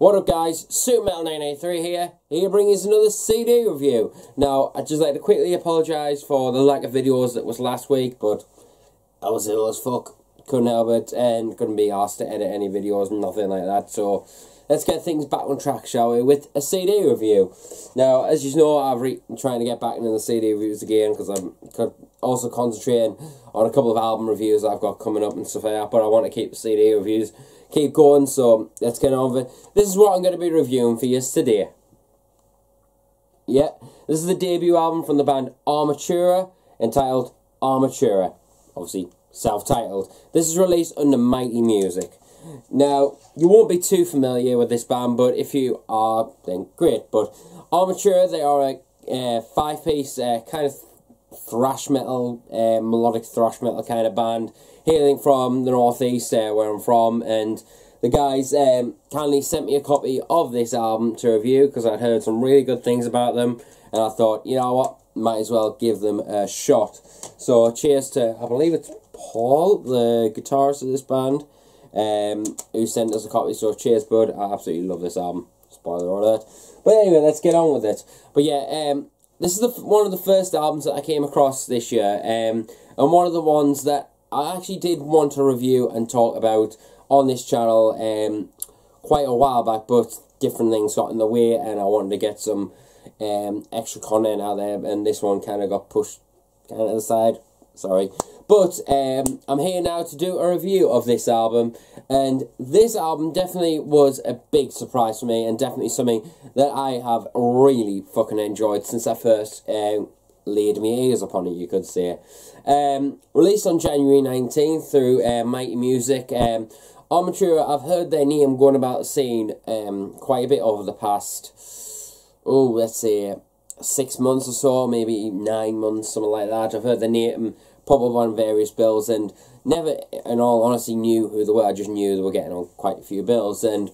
What up guys, SuperMetal983 here, here bringing us another CD review. Now, I'd just like to quickly apologise for the lack of videos that was last week, but I was ill as fuck, couldn't help it, and couldn't be asked to edit any videos nothing like that, so let's get things back on track, shall we, with a CD review. Now, as you know, I've been trying to get back into the CD reviews again, because I'm also concentrating on a couple of album reviews I've got coming up and stuff like that, but I want to keep the CD reviews keep going, so let's get on with it. This is what I'm going to be reviewing for you today. Yeah, this is the debut album from the band Armortura, entitled Armortura. Obviously, self-titled. This is released under Mighty Music. Now, you won't be too familiar with this band, but if you are, then great. But Armortura, they are a uh, five-piece uh, kind of thrash metal, uh, melodic thrash metal kind of band hailing from the northeast uh, where I'm from, and the guys um, kindly sent me a copy of this album to review because I'd heard some really good things about them, and I thought, you know what, might as well give them a shot. So cheers to, I believe it's Paul, the guitarist of this band, um, who sent us a copy. So cheers, bud. I absolutely love this album. Spoiler alert. But anyway, let's get on with it. But yeah, um, this is the one of the first albums that I came across this year, um, and one of the ones that I actually did want to review and talk about on this channel um, quite a while back, but different things got in the way, and I wanted to get some um, extra content out there, and this one kind of got pushed kind of to the side. Sorry. But um, I'm here now to do a review of this album, and this album definitely was a big surprise for me, and definitely something that I have really fucking enjoyed since I first um, laid my ears upon it, you could say. Um, released on January 19th through uh, Mighty Music. Um, Armortura, I've heard their name going about the scene um, quite a bit over the past, oh, let's say, six months or so, maybe nine months, something like that. I've heard the name mm, pop up on various bills and never, in all honesty, knew who they were. I just knew they were getting on quite a few bills. And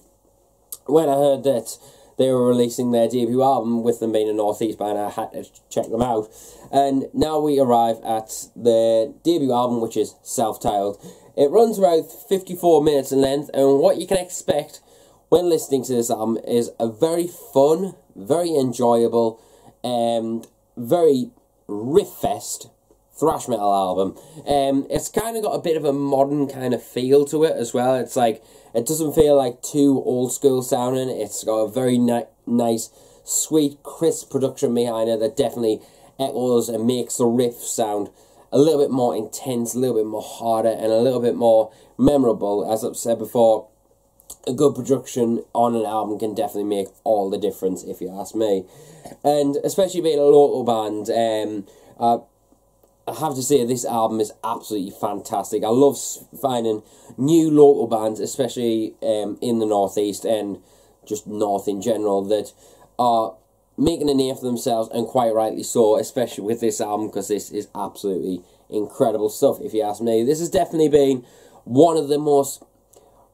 when I heard that they were releasing their debut album with them being a Northeast band. I had to check them out. And now we arrive at the debut album, which is self-titled. It runs about 54 minutes in length, and what you can expect when listening to this album is a very fun, very enjoyable, and very riff fest thrash metal album. Um, it's kind of got a bit of a modern kind of feel to it as well. It's like it doesn't feel like too old school sounding. It's got a very ni nice, sweet, crisp production behind it that definitely echoes and makes the riff sound a little bit more intense, a little bit more harder, and a little bit more memorable. As I've said before, a good production on an album can definitely make all the difference, if you ask me. And especially being a local band, um, I have to say this album is absolutely fantastic. I love finding new local bands, especially um, in the northeast and just north in general, that are making a name for themselves, and quite rightly so, especially with this album because this is absolutely incredible stuff. If you ask me, this has definitely been one of the most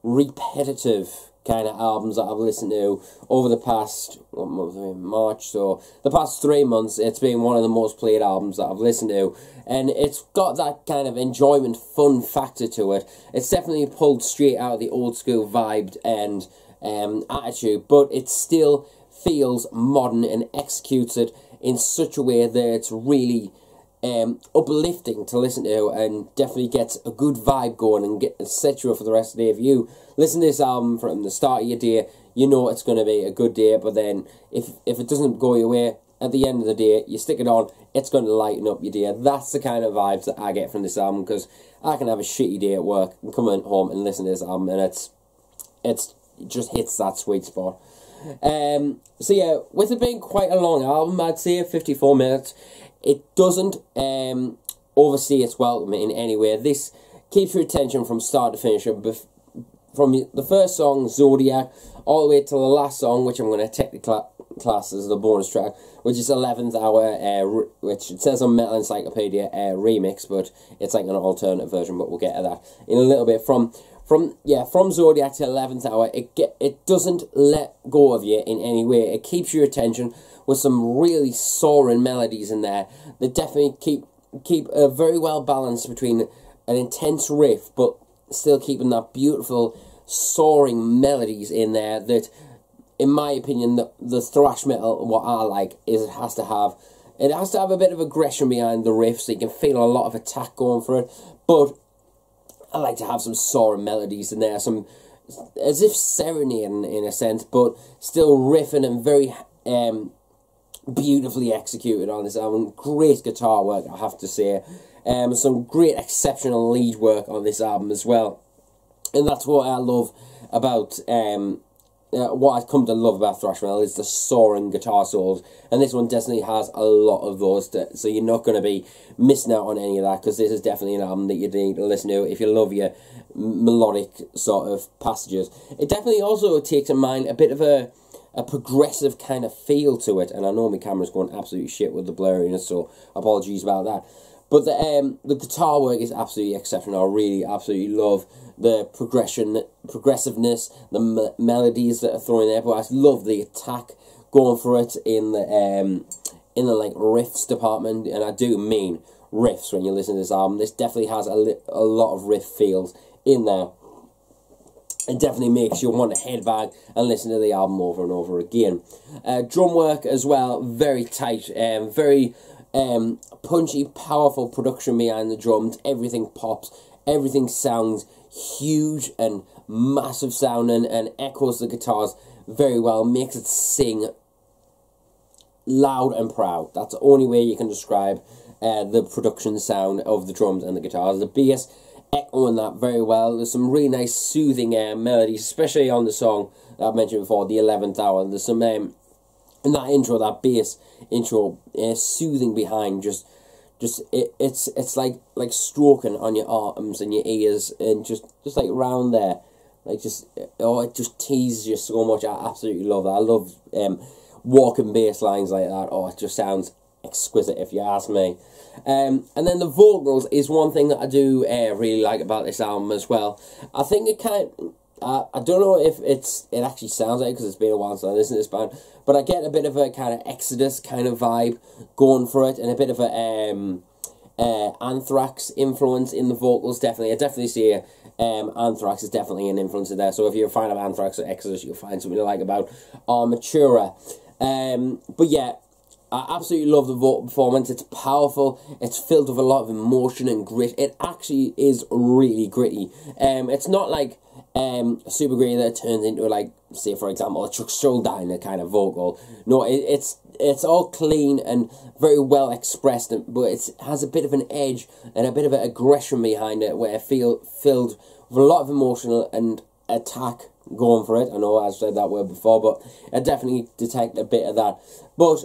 repetitive kind of albums that I've listened to over the past what month March so the past three months it's been one of the most played albums that I've listened to. And it's got that kind of enjoyment fun factor to it. It's definitely pulled straight out of the old school vibed and um, attitude but it still feels modern and executes it in such a way that it's really um, uplifting to listen to and definitely gets a good vibe going and get set you up for the rest of the day. If you listen to this album from the start of your day, you know it's going to be a good day. But then if if it doesn't go your way at the end of the day, you stick it on, it's going to lighten up your day. That's the kind of vibes that I get from this album because I can have a shitty day at work and come home and listen to this album and it's it's it just hits that sweet spot. Um, so yeah, with it being quite a long album, I'd say 54 minutes, it doesn't um, overstay its welcome in any way. This keeps your attention from start to finish. From the first song, Zodiac, all the way to the last song, which I'm going to technically class as the bonus track, which is 11th Hour, uh, which it says on Metal Encyclopedia uh, remix, but it's like an alternate version, but we'll get to that in a little bit. From from yeah from Zodiac to Eleventh Hour, it get it doesn't let go of you in any way. It keeps your attention with some really soaring melodies in there that definitely keep keep a very well balanced between an intense riff, but still keeping that beautiful soaring melodies in there that in my opinion, the, the thrash metal, what I like, is it has to have it has to have a bit of aggression behind the riff, so you can feel a lot of attack going for it. But I like to have some soaring melodies in there, some as if serenading in a sense, but still riffing and very um, beautifully executed on this album. Great guitar work, I have to say. Um, some great exceptional lead work on this album as well. And that's what I love about um, uh, what I've come to love about thrash metal is the soaring guitar solos, and this one definitely has a lot of those. To, so you're not going to be missing out on any of that because this is definitely an album that you need to listen to if you love your melodic sort of passages. It definitely also takes in mind a bit of a a progressive kind of feel to it, and I know my camera's going absolutely shit with the blurriness, so apologies about that. But the um, the guitar work is absolutely exceptional. I really absolutely love the progression, progressiveness, the me melodies that are thrown in there. But I love the attack going for it in the um, in the like riffs department, and I do mean riffs when you listen to this album. This definitely has a, a lot of riff feels in there. It definitely makes you want to head back and listen to the album over and over again. Uh, drum work as well, very tight, um, very um, punchy, powerful production behind the drums. Everything pops, everything sounds huge and massive sounding and echoes the guitars very well, makes it sing loud and proud. That's the only way you can describe uh, the production sound of the drums and the guitars. The bass echoing that very well. There's some really nice soothing uh, melodies, especially on the song that I mentioned before, The 11th Hour. There's some, um, in that intro, that bass intro, uh, soothing behind, just just it, it's it's like like stroking on your arms and your ears and just just like round there. Like just oh it just teases you so much. I absolutely love that. I love um walking bass lines like that. Oh it just sounds exquisite if you ask me. Um and then the vocals is one thing that i do uh, really like about this album as well. I think it kind of, uh, I don't know if it's it actually sounds like because it's been a while since I listened to this band, but I get a bit of a kind of Exodus kind of vibe going for it, and a bit of a um, uh, Anthrax influence in the vocals. Definitely, I definitely see um, Anthrax is definitely an influence in there. So if you're a fan of Anthrax or Exodus, you'll find something to like about Armortura. Um, but yeah, I absolutely love the vocal performance. It's powerful. It's filled with a lot of emotion and grit. It actually is really gritty. Um, it's not like um, super gritty that turns into like, say for example, a Chuck Schuldiner kind of vocal. No, it, it's it's all clean and very well expressed, but it has a bit of an edge and a bit of an aggression behind it, where it feel filled with a lot of emotional and attack going for it. I know I've said that word before, but I definitely detect a bit of that. But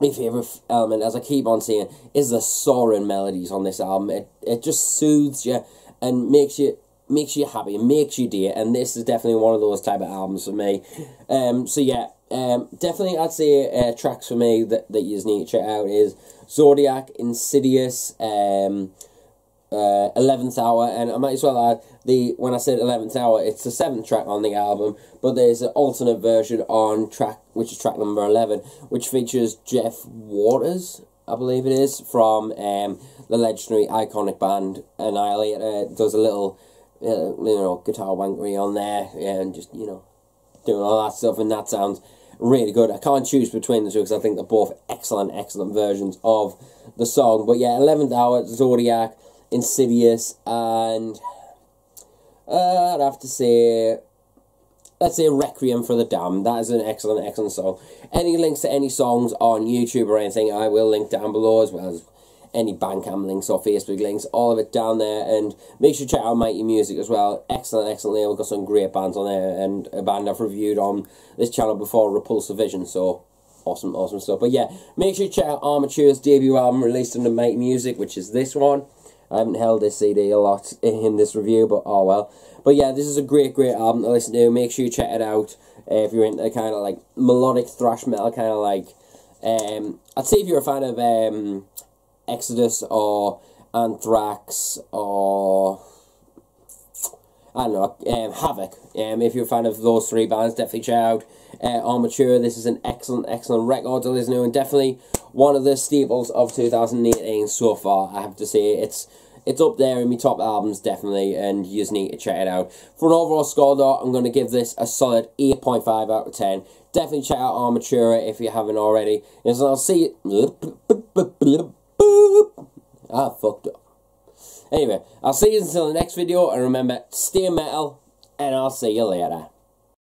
my favourite element, as I keep on saying, is the soaring melodies on this album. It it just soothes you and makes you makes you happy, makes you dear, and this is definitely one of those type of albums for me. Um, so yeah, um, definitely I'd say uh, tracks for me that, that you just need to check out is Zodiac, Insidious, um, uh, 11th Hour, and I might as well add, the when I said 11th Hour, it's the 7th track on the album, but there's an alternate version on track, which is track number 11, which features Jeff Waters, I believe it is, from um, the legendary iconic band Annihilator, does a little uh, you know, guitar wankery on there, and just, you know, doing all that stuff, and that sounds really good. I can't choose between the two because I think they're both excellent, excellent versions of the song. But yeah, 11th Hour, Zodiac, Insidious, and uh, I'd have to say, let's say Requiem for the Damned. That is an excellent, excellent song. Any links to any songs on YouTube or anything, I will link down below as well as any Bandcamp links or Facebook links, all of it down there. And make sure to check out Mighty Music as well. Excellent, excellent label. Got some great bands on there, and a band I've reviewed on this channel before, Repulsive Vision. So awesome, awesome stuff. But yeah, make sure you check out Armortura's debut album released under Mighty Music, which is this one. I haven't held this CD a lot in this review, but oh well. But yeah, this is a great, great album to listen to. Make sure you check it out uh, if you're into kind of like melodic thrash metal, kind of like. Um, I'd say if you're a fan of um, Exodus or Anthrax or I don't know, um, Havok. Um, if you're a fan of those three bands, definitely check out uh, Armortura. This is an excellent, excellent record to listen to, and definitely one of the staples of 2018 so far. I have to say, it's it's up there in my top albums, definitely, and you just need to check it out. For an overall score, though, I'm going to give this a solid 8.5 out of 10. Definitely check out Armortura if you haven't already. And so I'll see you... Boop! I fucked up. Anyway, I'll see you until the next video, and remember, stay metal, and I'll see you later.